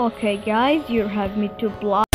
Okay guys, you have me to block.